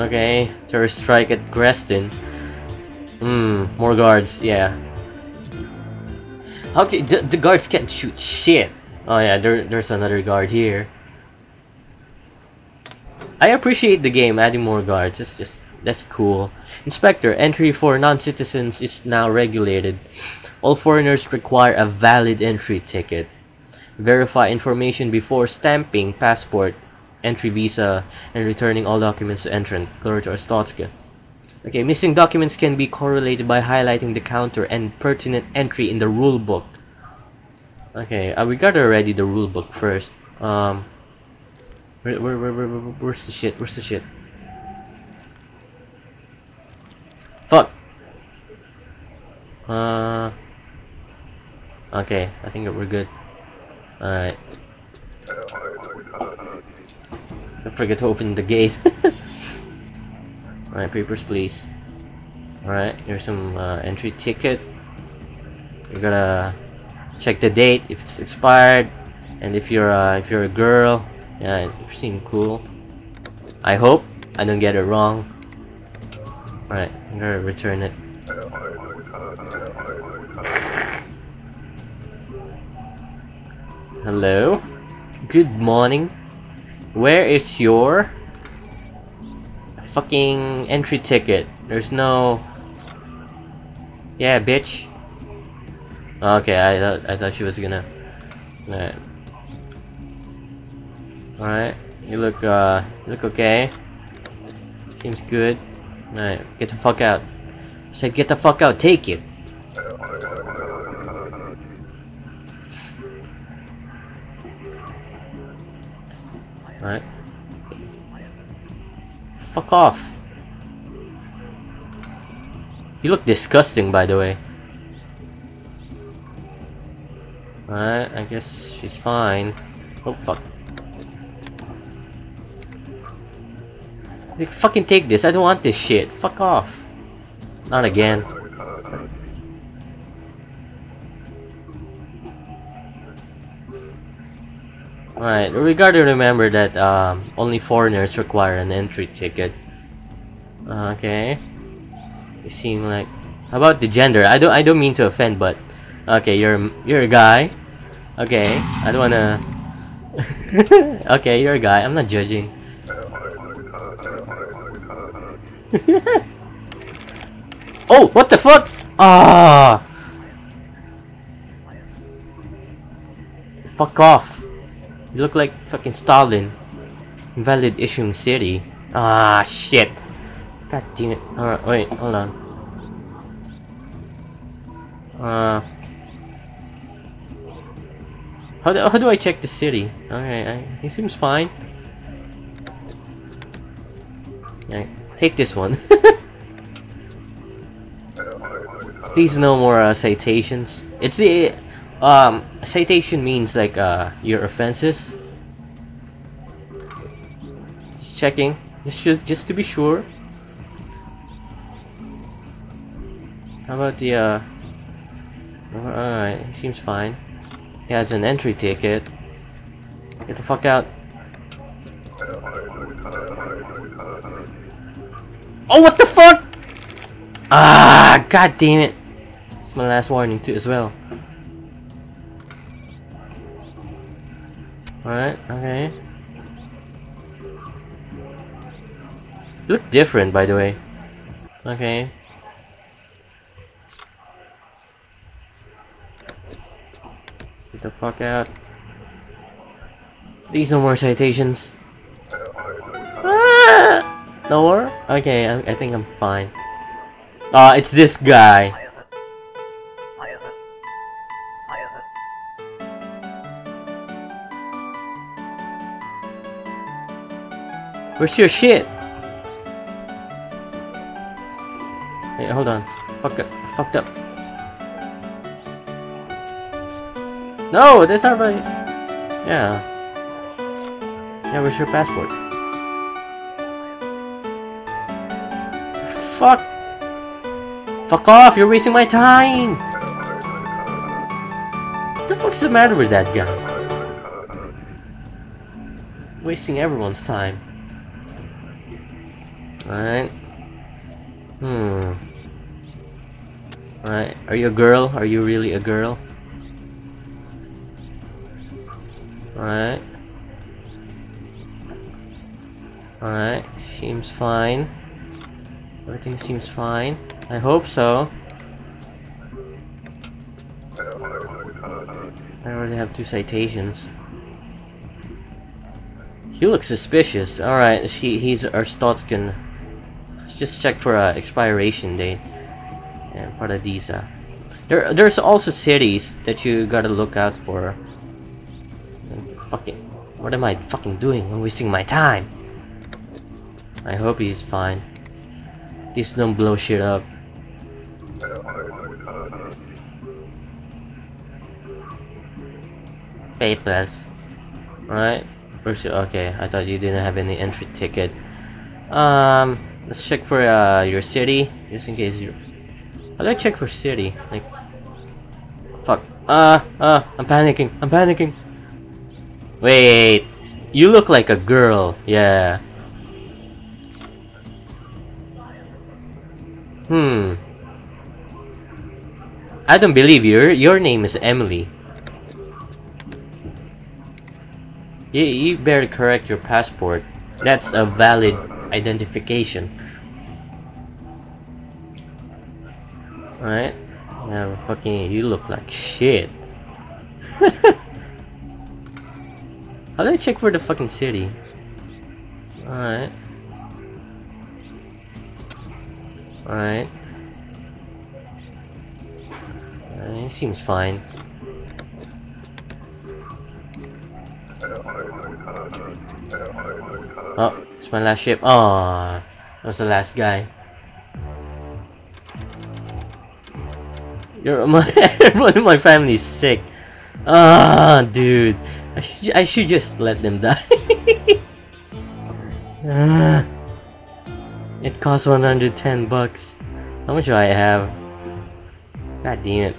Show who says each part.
Speaker 1: Okay, terrorist strike at Grestin. Hmm, more guards, yeah. Okay, the, the guards can't shoot shit. Oh yeah, there, there's another guard here. I appreciate the game adding more guards. It's just that's cool. Inspector, entry for non-citizens is now regulated. All foreigners require a valid entry ticket. Verify information before stamping passport, entry visa, and returning all documents to entrant. Glory to Arstotzka. Okay, missing documents can be correlated by highlighting the counter and pertinent entry in the rulebook. Okay, uh, we got already the rulebook first. Um, where, where, where, where, where, where's the shit? Where's the shit? Fuck! Uh... Okay, I think we're good. Alright. Don't forget to open the gate. Alright, papers please. Alright, here's some uh, entry ticket. We're gonna check the date if it's expired, and if you're uh, if you're a girl, yeah, you seem cool. I hope I don't get it wrong. Alright, I'm gonna return it. Hello? Good morning. Where is your fucking entry ticket? There's no... Yeah, bitch. Okay, I thought I thought she was gonna. Alright. Alright. You look uh you look okay. Seems good. Alright, get the fuck out. I said get the fuck out, take it. Alright. Fuck off. You look disgusting, by the way. Alright, I guess she's fine. Oh, fuck. You fucking take this. I don't want this shit. Fuck off. Not again. Alright, we gotta remember that um, only foreigners require an entry ticket. Okay. You seem like... How about the gender? I don't I don't mean to offend, but... Okay, you're you're a guy. Okay, I don't wanna... okay, you're a guy. I'm not judging. oh, what the fuck? Ah! Fuck off. You look like fucking Stalin. Invalid issuing city. Ah, shit. God damn it. Alright, wait, hold on. Uh... How do, how do I check the city? Alright, he seems fine. Yeah, take this one. Please no more uh, citations. It's the um, citation means like uh, your offenses. Just checking, just just to be sure. How about the uh? Alright, seems fine. He has an entry ticket. Get the fuck out. Oh, what the fuck? Ah, god damn it. It's my last warning too as well. Alright, okay. look different, by the way. Okay. Get the fuck out. These no more citations. Ah! No more? Okay, I, I think I'm fine. Uh, it's this guy. Where's your shit? Hey, hold on. Fuck up. Fucked up. No, that's not right. Yeah. Yeah, where's your passport? Fuck! Fuck off! You're wasting my time! What the fuck's the matter with that guy? Wasting everyone's time. Alright. Hmm. Alright. Are you a girl? Are you really a girl? Alright. Alright. Seems fine. Everything seems fine. I hope so. I already have two citations. He looks suspicious. Alright, she he's Arstotzkan. Let's just check for a expiration date. And Paradisa. There there's also cities that you gotta look out for. And fucking what am I fucking doing? I'm wasting my time. I hope he's fine. Please don't blow shit up. Pay plus. Alright. Okay, I thought you didn't have any entry ticket. Um, let's check for uh, your city, just in case you. I check for city? Like, fuck. Uh, uh, I'm panicking. I'm panicking. Wait, you look like a girl. Yeah. Hmm. I don't believe your your name is Emily. You, you better correct your passport. That's a valid identification. Alright? Yeah, fucking, you look like shit. How do I check for the fucking city? Alright. Alright. It seems fine. Oh, it's my last ship. Oh, that was the last guy. You're my everyone in my family's sick. Ah, dude, I should I should just let them die. ah, it costs 110 bucks. How much do I have? God damn it.